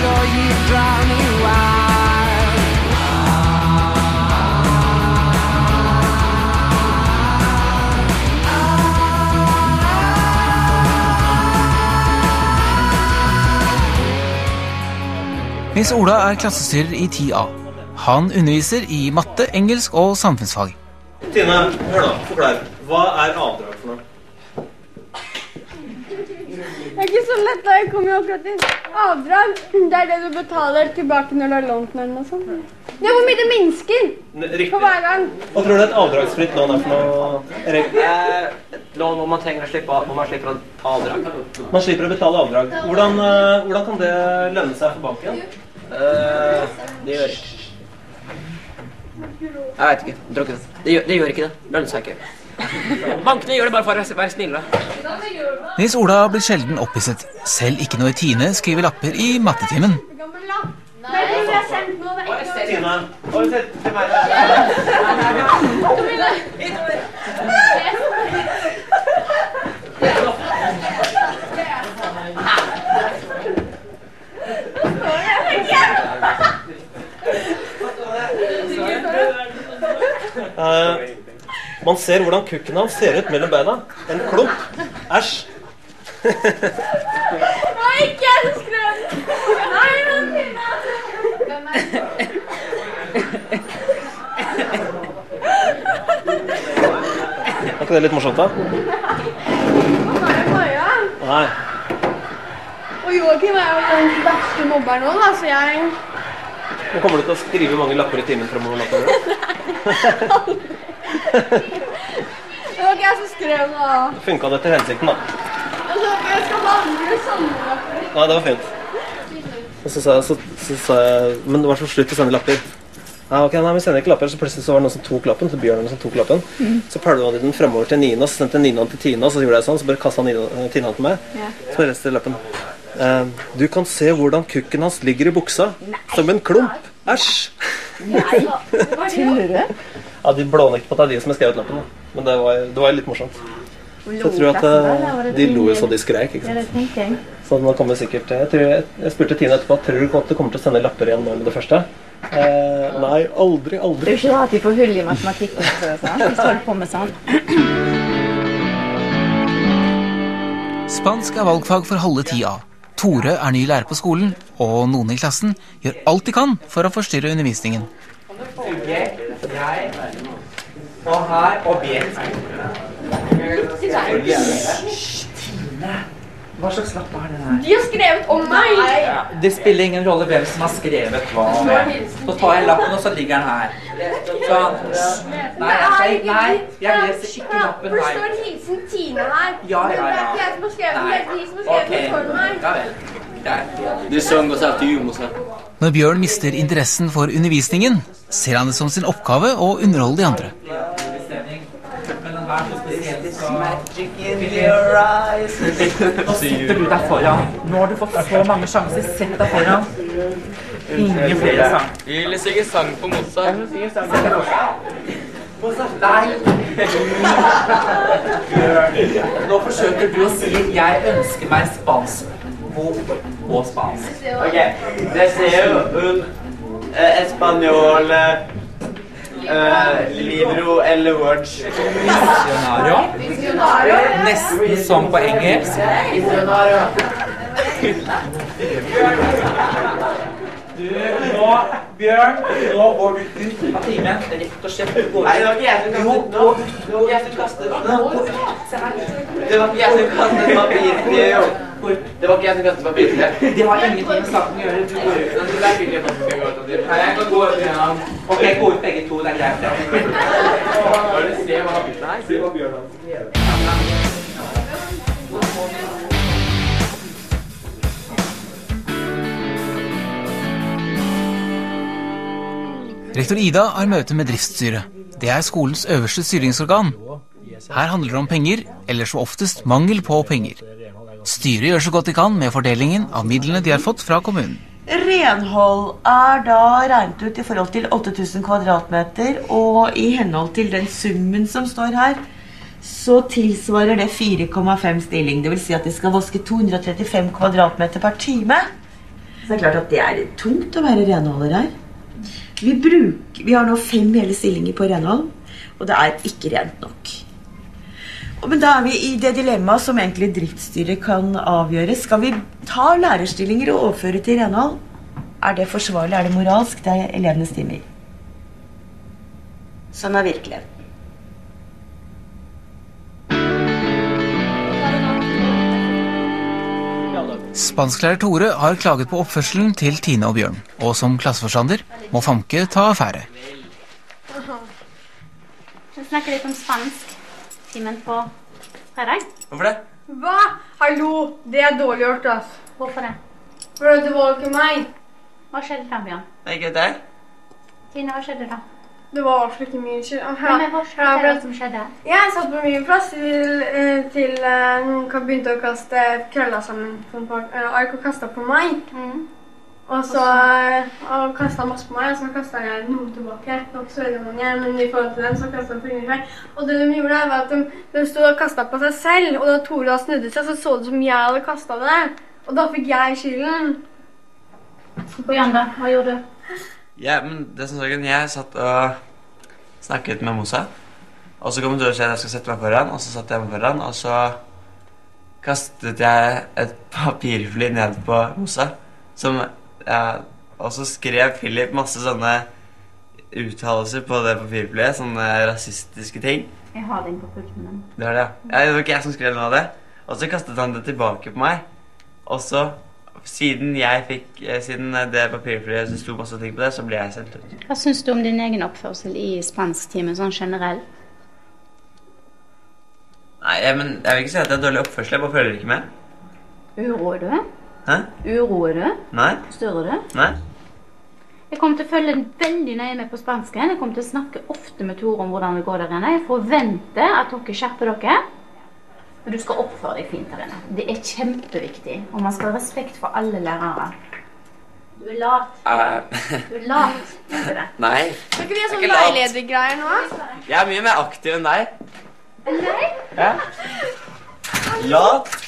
You. Nils Ola er klassestyrer i 10A. Han underviser i matte, engelsk og samfunnsfag. Tine, hør da, Forklar. Hva er avdrag for noe? Det er ikke så lett da jeg kommer jo akkurat inn. Avdrag, det er det du betaler tilbake når du har lånt den eller noe sånt. Det er hvor mye det minsker på Riktig. hver gang. Hva tror du et avdragsfritt lån er for noe? Erik? Eh, et lån hvor man trenger å slippe av, hvor man slipper å ta avdrag. Man slipper å betale avdrag. Hvordan, eh, hvordan kan det lønne seg for banken? Eh, det gjør ikke. Jeg vet ikke det. Det gjør, det gjør ikke det. Lønner seg ikke. Bankene gjør det bare for å være snille. Nils Ola blir sjelden opphisset. Selv ikke når Tine skriver lapper i mattetimen. Gammel lapp. Nei, det er sendt nå. Det er ikke noe. Tine, eh, man ser hvordan kukken hans ser ut mellom beina. En klump. Æsj. Nei, ikke den. Nei, men Er ikke det litt morsomt, da? Nei. Og Joakim er jo den verste mobberen nå, da, så jeg Nå kommer du til å skrive mange lapper i timen framover? Nei, Tore. Det var ikke jeg som skrev det. da. Funka det til hensikten, da? Jeg skal ha andre. Nei, det var fint. Og så sa jeg, så, så sa jeg Men det var så slutt å sende lapper. Ja, ok, nei, vi sender ikke lapper, Så plutselig så var det noen som tok lappen. Så Bjørn som tok lappen. Så pælma de den fremover til Nina, så sendte Nina den til Tina. Så gjorde jeg sånn, så bare kasta Nina, eh, Tina til meg. Så bare resten lappen. Eh, du kan se hvordan kukken hans ligger i buksa. Som en klump. Æsj! Tuller du? Ja, De blånekter på at det er de som har skrevet lappen. da. Men det var, det var litt morsomt. Så jeg tror at det, de lo jo så de skrek. ikke sant? Så nå kommer sikkert Jeg, tror jeg, jeg spurte Tine etterpå Tror du at du kommer til å sende lapper igjen nå med det første. Eh, nei, aldri, aldri. Det er jo ikke rart de får hull i matematikken. så sant? Hvis du holder på med sånn. Spansk er valgfag for halve 10A. Tore er ny lærer på skolen, og noen i klassen gjør alt de kan for å forstyrre undervisningen. Og her objekt. Hva slags lapp er det her? De har skrevet om meg. Det spiller ingen rolle hvem som har skrevet hva. Så tar jeg lappen, og så ligger den her. Sånn. Nei, skal, nei, jeg leser ikke lappen, For det står hilsen Tine her. Ja, ja, ja, det er ikke jeg som har skrevet den, det er de som har skrevet den for meg. Ja vel. Det sønger seg til jumosa. Når Bjørn mister interessen for undervisningen, ser han det som sin oppgave å underholde de andre. Stemning. Men den magic in spesielt, så Nå sitter du der foran. Nå har du fått så mange sjanser. Sett deg foran. Ingen flere sang. Vi vil synge sang på Mozart. Nei! Nå forsøker du å si 'jeg ønsker meg spansk på spansk'. Ok, jo un eh, español eh, libro eller words. Missionario. Nesten som på engelsk. Du, nå, Bjørn, nå går du ut av timen. Rett og slett. Du går Nei, det var ikke jeg som kastet nå. Det var ikke jeg som kastet her. Det var ikke jeg som kastet papirene. Det var ikke jeg som kastet papirene. Det har ingenting med saken å gjøre. Du går ut. Det er jeg ikke. Nei, jeg kan gå ut igjen. Ok, gå ut begge to. Det er greit. Bare se hva Nei, se hva Bjørn har skrevet. Rektor Ida har møte med driftsstyret. Det er skolens øverste styringsorgan. Her handler det om penger, eller som oftest mangel på penger. Styret gjør så godt de kan med fordelingen av midlene de har fått fra kommunen. Renhold er da regnet ut i forhold til 8000 kvadratmeter, og i henhold til den summen som står her, så tilsvarer det 4,5 stilling. Vil si at de skal vaske 235 kvadratmeter per time. Så det er klart at det er tungt å være renholder her. Vi, bruker, vi har nå fem hele stillinger på renhold, og det er ikke rent nok. Og Men da er vi i det dilemmaet som egentlig driftsstyret kan avgjøre. Skal vi ta lærerstillinger og overføre til renhold? Er det forsvarlig? Er det moralsk? Det er elevenes timer. Sånn er virkeligheten. Spansklærer Tore har klaget på oppførselen til Tine og Bjørn, og som klasseforstander må Famke ta affære. Jeg snakker litt om spansk. Timen på fredag. Hvorfor det? Hva? Hallo, det er dårlig gjort, ass. Hvorfor det? For det var ikke meg. Hva skjedde da, Bjørn? Det er ikke deg? Tine, hva skjedde da? Det var altså ikke min skyld. Men hva skjedde det som skjedde? Jeg satt på min plass til, eh, til eh, noen kan begynte å kaste krøller sammen på eh, ark og kasta på meg. Mm. Og så og kasta masse på meg, og så kasta jeg noen tilbake. Det var ikke så veldig mange, men i forhold til dem så kasta de på ingen feil. Og det de gjorde, var at de, de stod og kasta på seg selv, og da Tora snudde seg, så så det ut som jeg hadde kasta det. Og da fikk jeg skylden. Bjørn, da? Hva gjorde du? Ja, men det som saken, jeg satt og snakket med Mosa. Og så kom Tore og sa jeg skal sette meg foran, og så satte jeg meg foran, og så kastet jeg et papirfly ned på Mosa. Som ja, Og så skrev Philip masse sånne uttalelser på det papirflyet, sånne rasistiske ting. Jeg har den på pulten min. Det var det, ja. ja. Det var ikke jeg som skrev noe av det. Og så kastet han det tilbake på meg. Og så, siden jeg fikk eh, Siden det papirflyet sto masse ting på det, så ble jeg sendt ut. Hva syns du om din egen oppførsel i spansktimen sånn generelt? Nei, jeg, men jeg vil ikke si at det er dårlig oppførsel. Jeg bare følger ikke med. Uroer du? Hæ? Uroer du? Nei? Forstyrrer du? Nei? Jeg kommer til å følge veldig nøye med på spansken. Jeg kommer til å snakke ofte med Tore om hvordan det går der inne. Jeg forventer at dere skjerper dere. Men du skal oppføre deg fint der inne. Det er kjempeviktig. Og man skal ha respekt for alle lærere. Du er lat. Uh, Du er lat. Nei. Skal ikke vi ha sånn veiledergreier nå? Jeg er mye mer aktiv enn deg. Nei. Ja. Lat.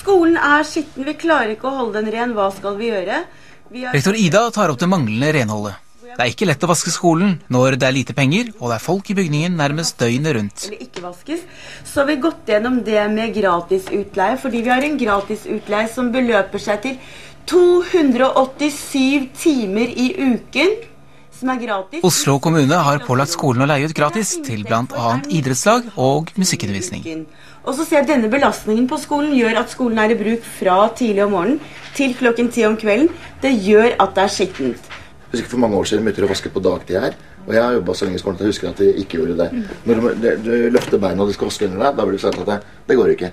Skolen er skitten. Vi klarer ikke å holde den ren. Hva skal vi gjøre? Vi har Rektor Ida tar opp det manglende renholdet. Det er ikke lett å vaske skolen når det er lite penger, og det er folk i bygningen nærmest døgnet rundt. eller ikke vaskes, så har vi gått gjennom det med gratisutleie, fordi vi har en gratisutleie som beløper seg til 287 timer i uken. Oslo kommune har pålagt skolen å leie ut gratis til bl.a. idrettslag og musikkundervisning. Og så ser jeg at denne belastningen på skolen gjør at skolen er i bruk fra tidlig om morgenen til klokken ti om kvelden. Det gjør at det er skittent. Jeg husker For mange år siden begynte å vaske på dagtid her. Og jeg har jobba så lenge i skolen at jeg husker at de ikke gjorde det. Når du, du, du løfter beina og de skal vaske under deg, da blir du sagt at det, det går ikke.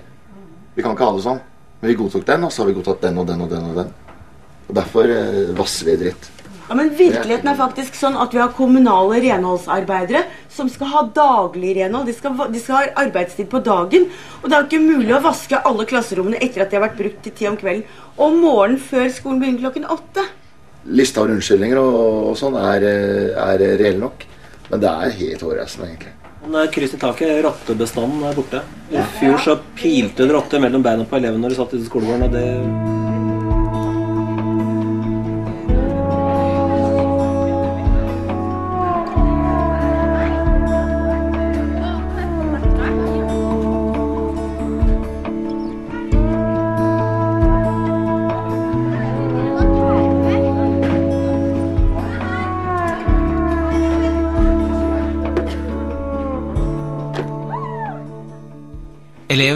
Vi kan ikke ha det sånn. Men vi godtok den, og så har vi godtatt den og den og den. Og den. Og derfor eh, vasser vi dritt. Ja, men Virkeligheten er faktisk sånn at vi har kommunale renholdsarbeidere som skal ha daglig renhold. De skal, de skal ha arbeidstid på dagen. Og det er ikke mulig å vaske alle klasserommene etter at de har vært brukt til ti om kvelden. Og morgenen før skolen begynner klokken åtte. Lista over unnskyldninger og, og sånn er, eh, er reell nok. Men det er helt hårreisende, egentlig. Er kryss i taket. Rottebestanden er borte. I fjor så pilte det rotter mellom beina på elevene når de satt ute i skolegården. og det...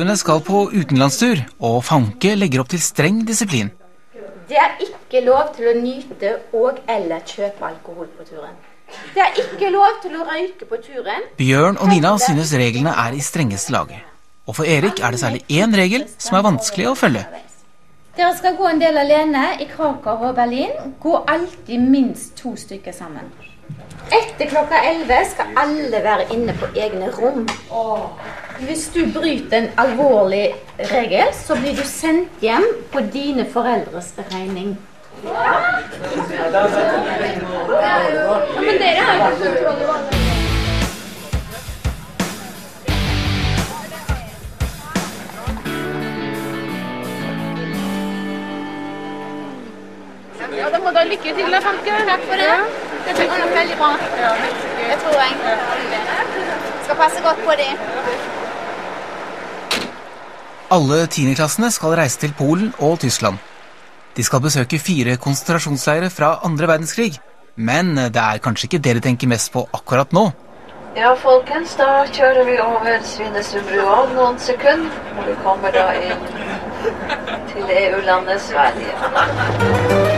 Elevene skal på utenlandstur, og Fanke legger opp til streng disiplin. Det er ikke lov til å nyte og eller kjøpe alkohol på turen. Det er ikke lov til å røyke på turen. Bjørn og Nina synes reglene er i strengeste laget. Og for Erik er det særlig én regel som er vanskelig å følge. Dere skal gå en del alene. I Krakow og Berlin gå alltid minst to stykker sammen. Etter klokka 11 skal alle være inne på egne rom hvis du bryter en alvorlig regel, så blir du sendt hjem på dine foreldres regning. Ja, men dere har jo Ja, da må du ha lykke til, da, Fanke. Takk for det. Det blir veldig bra. Jeg tror jeg skal passe godt på dem. Alle tiendeklassene skal reise til Polen og Tyskland. De skal besøke fire konsentrasjonsleirer fra andre verdenskrig. Men det er kanskje ikke det de tenker mest på akkurat nå. Ja, folkens, da kjører vi over Svinesundbrua om noen sekunder. Og vi kommer da inn til EU-landet Sverige.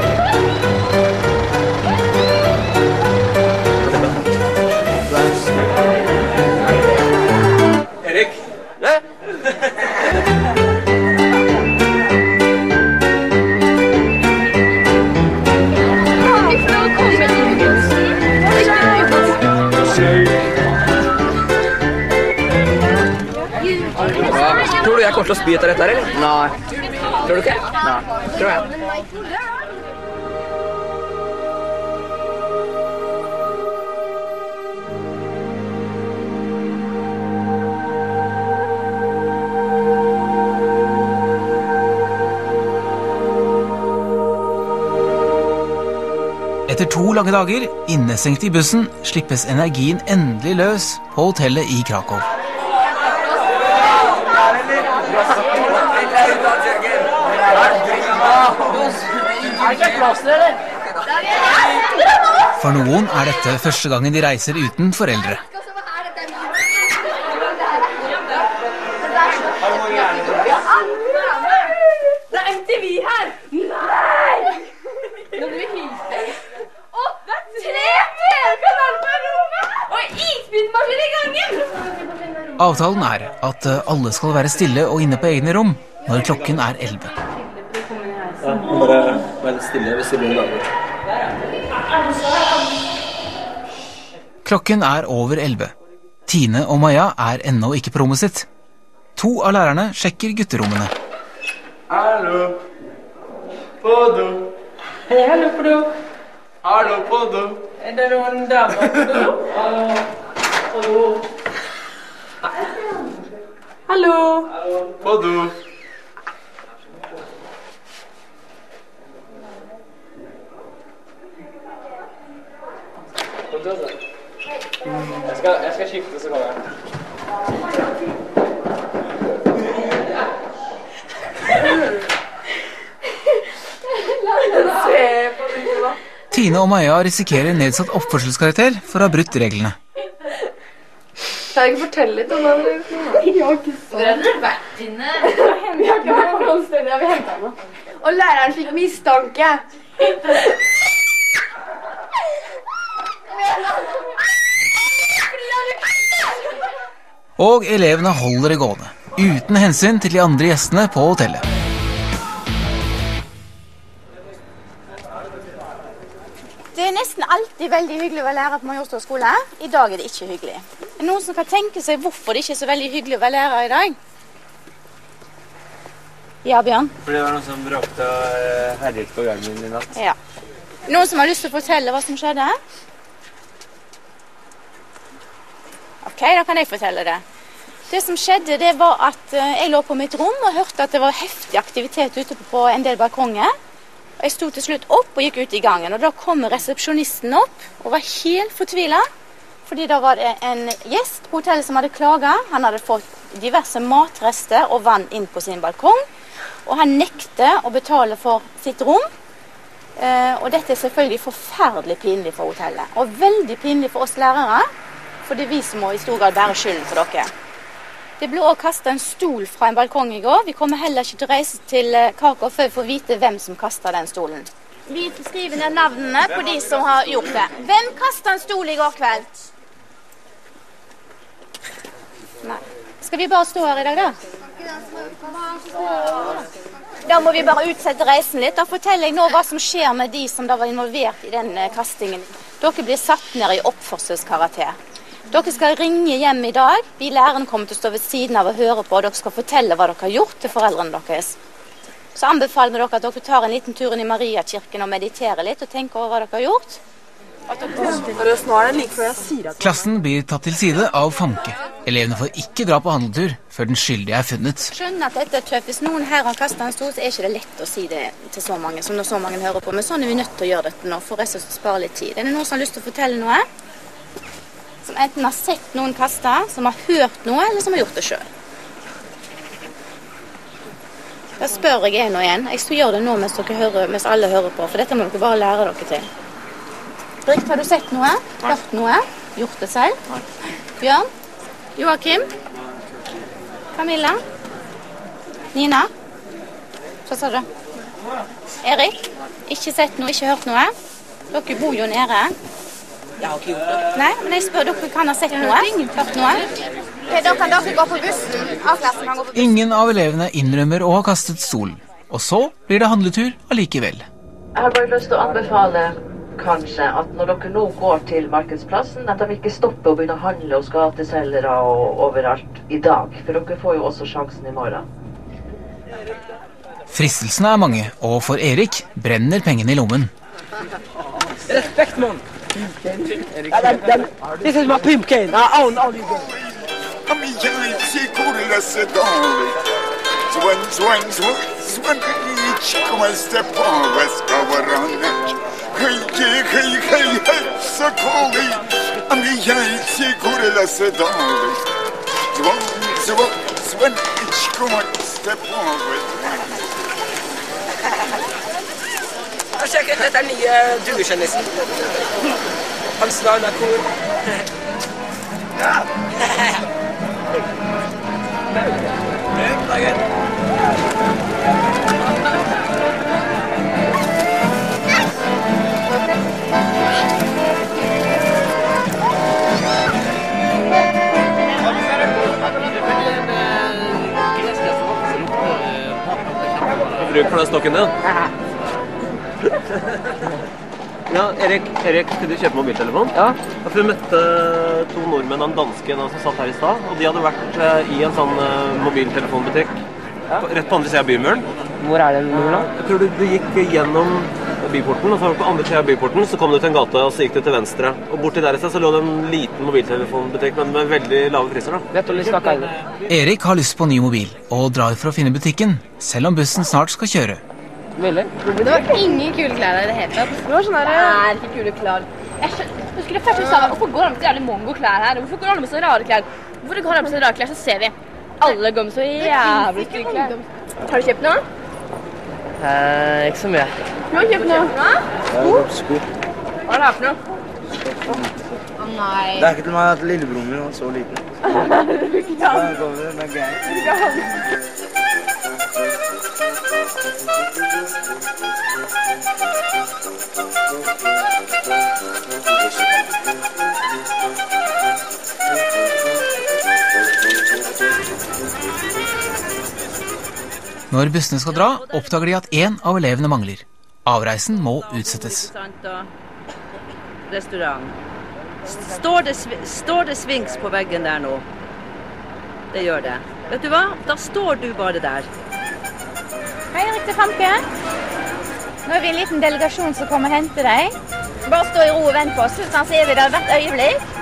Lange dager, innestengt i bussen, slippes energien endelig løs på hotellet i Krakow. For noen er dette første gangen de reiser uten foreldre. Det er MTV her! Nei! Nå blir vi hilst. Å, det er tre TV-kanaler på rommet! Og isbitmaskin i gangen! Avtalen er at eh, alle skal være stille og inne på egne rom når klokken er 11. Ja, må bare være stille hvis det blir lager. Klokken er over 11. Tine og Maja er ennå ikke på rommet sitt. To av lærerne sjekker gutterommene. Hallo. På do. Hei, hallo på do. Hallo, på do. Er det noen damer på do? Hallo. Hallo. På do. Jeg skal, jeg skal skifte, så kommer jeg. Se på da. Tine og Maja risikerer nedsatt oppførselskarakter for å ha brutt reglene. Kan jeg ikke fortelle litt om det? Vi har ikke Hvor har vært inne? Vi har ikke vært noen steder, vi. Og læreren fikk mistanke. Og elevene holder det gående, uten hensyn til de andre gjestene på hotellet. Det er nesten alltid veldig hyggelig å være lærer på Majorstua skole. I dag er det ikke hyggelig. Er det noen som kan tenke seg hvorfor det ikke er så veldig hyggelig å være lærer i dag? Ja, Bjørn? Fordi det var noen som bråkte og eh, herjet på gangen min i natt. Ja. Noen som har lyst til å fortelle hva som skjedde? Ok, da kan jeg fortelle det. Det som skjedde, det var at eh, jeg lå på mitt rom og hørte at det var heftig aktivitet ute på en del balkonger. Jeg sto til slutt opp og gikk ut i gangen, og da kom resepsjonisten opp og var helt fortvila. Fordi da var det en gjest på hotellet som hadde klaga. Han hadde fått diverse matrester og vann inn på sin balkong. Og han nekter å betale for sitt rom. Eh, og dette er selvfølgelig forferdelig pinlig for hotellet. Og veldig pinlig for oss lærere, for det er vi som må i stor grad bære skylden for dere. Det ble òg kasta en stol fra en balkong i går. Vi kommer heller ikke til å reise til eh, Krakow før vi får vite hvem som kasta den stolen. Vi skriver ned navnene på de som har gjort det. Hvem kasta en stol i går kveld? Nei. Skal vi bare stå her i dag, da? Da må vi bare utsette reisen litt. Da forteller jeg nå hva som skjer med de som da var involvert i den eh, kastingen. Dere blir satt ned i oppførselskarakter. Dere skal ringe hjem i dag. Vi lærerne kommer til å stå ved siden av og høre på. og Dere skal fortelle hva dere har gjort til foreldrene deres. Så anbefaler vi dere at dere tar en liten tur inn i Mariakirken og mediterer litt og tenker over hva dere har gjort. Klassen blir tatt til side av Fanke. Elevene får ikke dra på handeltur før den skyldige er funnet. Skjønner at dette er tøft. Hvis noen her har kasta en stol, så er ikke det lett å si det til så mange som når så mange hører på. Men sånn er vi nødt til å gjøre dette nå, for å spare litt tid. Er det noen som har lyst til å fortelle noe? Som enten har sett noen kaste, som har hørt noe, eller som har gjort det sjøl? Da spør jeg en og en. Jeg skal gjøre det nå mens, hører, mens alle hører på, for dette må dere bare lære dere til. Britt, har du sett noe? Hørt noe? Gjort det selv? Bjørn? Joakim? Camilla? Nina? Hva sa du? Erik? Ikke sett noe, ikke hørt noe? Dere bor jo nede. Jeg har ikke gjort det. Nei, men jeg spør dere kan ha sett noe? Hørt noe? Da kan dere gå på bussen. A-klassen kan gå på bussen. Ingen av elevene innrømmer å ha kastet stolen. Og så blir det handletur allikevel. Jeg har bare lyst til å anbefale kanskje at når dere nå går til markedsplassen, at de ikke stopper å begynne å handle hos gateselgere og overalt i dag. For dere får jo også sjansen i morgen. Fristelsene er mange, og for Erik brenner pengene i lommen. Respekt, mann. This is my pumpkin. I own all these guns. I'm a giant chikurless dolly. Swan, swan, swan, swan, هیچ کمسته پاوز قوارانک خیلی خیلی خیلی هفسا کولی امی یلتی گوره لسه داوی زبان زبان زبان هیچ کمسته پاوز عشان كده تاني جوش الناس خمس دعونا أكون نعم Bruk for den stokken din. Ja, Erik, Erik, skal du kjøpe mobiltelefon? Ja. For vi møtte to nordmenn og en danske nå som satt her i stad. Og de hadde vært eh, i en sånn eh, mobiltelefonbutikk ja. rett på andre sida av bymuren. Hvor er det muren, da? Jeg tror du, du gikk gjennom byporten, og så var du på andre sida av byporten, så kom du til en gate, og så gikk du til venstre. Og borti der et sted så lå det en liten mobiltelefonbutikk, men med veldig lave priser, da. Erik har lyst på ny mobil, og drar for å finne butikken, selv om bussen snart skal kjøre. Veldig. Det var ingen kule klær i det hele tatt. Det var sånn der, det er ikke kule klær. Jeg skjønner, husker det første du sa Hvorfor går alle med så jævlig mongo-klær her? Hvorfor går alle med så rare klær? Hvorfor går alle med så rare klær, så ser vi. Alle går med så jævlig stygge klær. Har du kjøpt noe? Eh, ikke så mye. Du har kjøpt noe? Sko. Hva er det her for noe? Å nei. Det er ikke til meg at lillebroren min var så liten. Ja. Den kommer, den er gæren. Når bussene skal dra, oppdager de at én av elevene mangler. Avreisen må utsettes. Står det, står det svings på veggen der nå? Det gjør det. Vet du hva? Da står du bare der. Hei, Erik til Famke. Nå er vi en liten delegasjon som kommer og henter deg. Bare stå i ro og vent på oss, så er vi der hvert øyeblikk.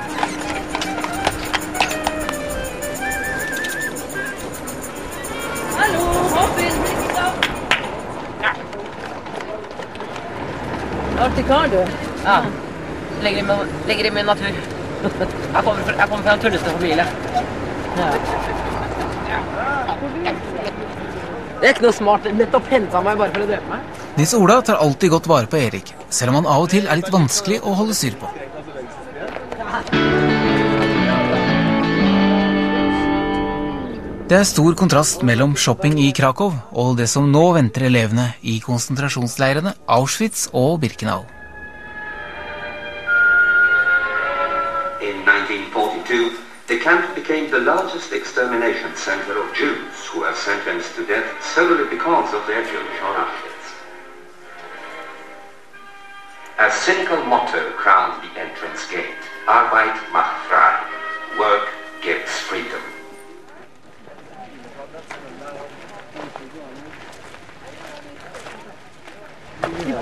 Artig kar, du. Ja. Legger i min, legger i med natur. Jeg kommer fra, jeg kommer fra en tullete familie. Ja. Det er ikke noe smart. Nettopp henta meg bare for å drepe meg. Nils Ola tar alltid godt vare på Erik, selv om han av og til er litt vanskelig å holde styr på. Det er stor kontrast mellom shopping i Krakow og det som nå venter elevene i konsentrasjonsleirene Auschwitz og Birkenau. In 1942, the camp became the largest extermination center of Jews who were sentenced to death solely because of their Jewish origins. A cynical motto crowned the entrance gate, Arbeit macht frei, work gives freedom.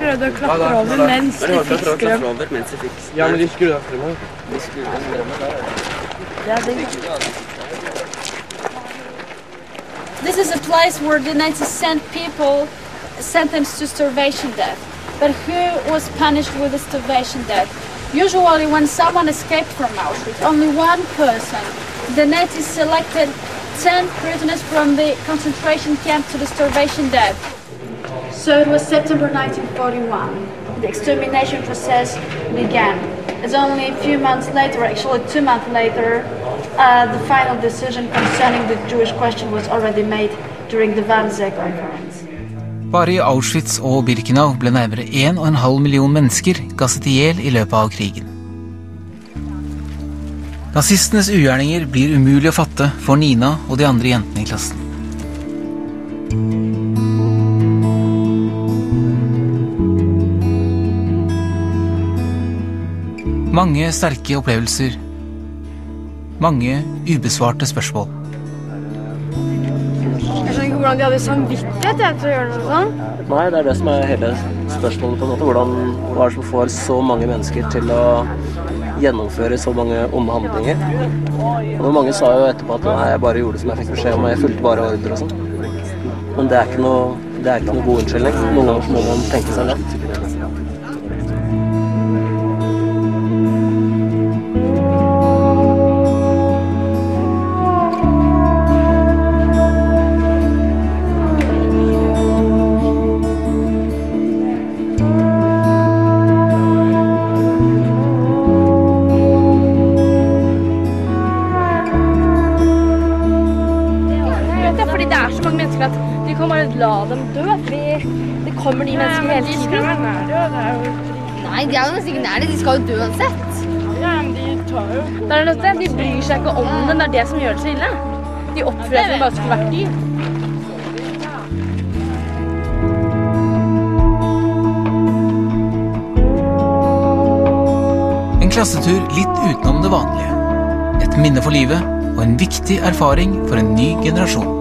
Prøvde å klatre over mens de fikk skrøm. mens de fikk Ja, men de skrur av strømmen. This is a place where the Nazis sent people sentenced to starvation death. But who was punished with a starvation death? Usually, when someone escaped from Auschwitz, only one person. The Nazis selected 10 prisoners from the concentration camp to the starvation death. So it was September 1941. The extermination process began. It's only a few months later, actually two months later, uh, the final decision concerning the Jewish question was already made during the Wannsee conference. Bare i Auschwitz og Birkenau ble nærmere 1,5 million mennesker gasset i hjel i løpet av krigen. Nazistenes ugjerninger blir umulig å fatte for Nina og de andre jentene i klassen. Mange sterke opplevelser. Mange ubesvarte spørsmål. Jeg skjønner ikke hvordan de hadde samvittighet til å gjøre noe sånt. Nei, det er det som er hele spørsmålet. på en måte. Hvordan, hva er det som får så mange mennesker til å gjennomføre så mange onde handlinger? Og mange sa jo etterpå at nei, jeg bare gjorde det som jeg fikk beskjed om, og jeg fulgte bare ordre og sånn. Men det er ikke noe, det er ikke noe god unnskyldning. Noen ganger må man tenke seg langt. Mennesker at de kan bare la dem dø. Fordi det kommer de mennesker hele tiden. Nei, de er jo nesten ikke nær det. De skal jo dø uansett. Ja, men de tar jo Det er nødt. De bryr seg ikke om det. Det er det som gjør det så ille. De oppfører seg som bare skulle vært dyr. En klassetur litt utenom det vanlige. Et minne for livet og en viktig erfaring for en ny generasjon.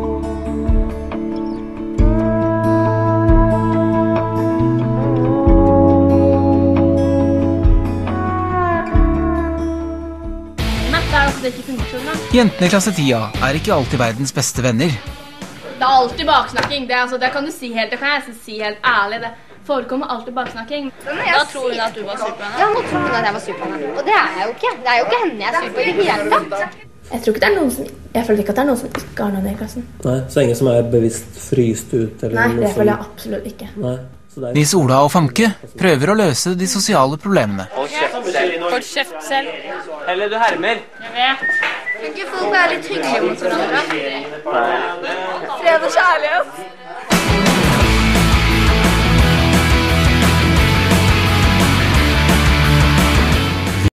Er det ikke funker sånn. Jentene i klasse 10A er ikke alltid verdens beste venner. Det er alltid baksnakking. Det, altså, det kan du si helt, det kan jeg si helt ærlig. Det forekommer alltid baksnakking. Da tror hun at du var sur på henne? Ja, nå tror hun at jeg var sur på henne. Og det er jeg jo ikke. Det er jo ikke henne jeg er sur på i det hele tatt. Jeg tror ikke det er noen som Jeg føler ikke at det er noen som ikke har noen i klassen. Nei, så ingen som er bevisst fryst ut? Eller Nei, noe det føler jeg absolutt ikke. Nei. Nils Ola og Famke prøver å løse de sosiale problemene. Hold kjeft selv. Eller du hermer. Jeg vet. Kan ikke folk være litt hyggelige mot hverandre? Fred og kjærlighet.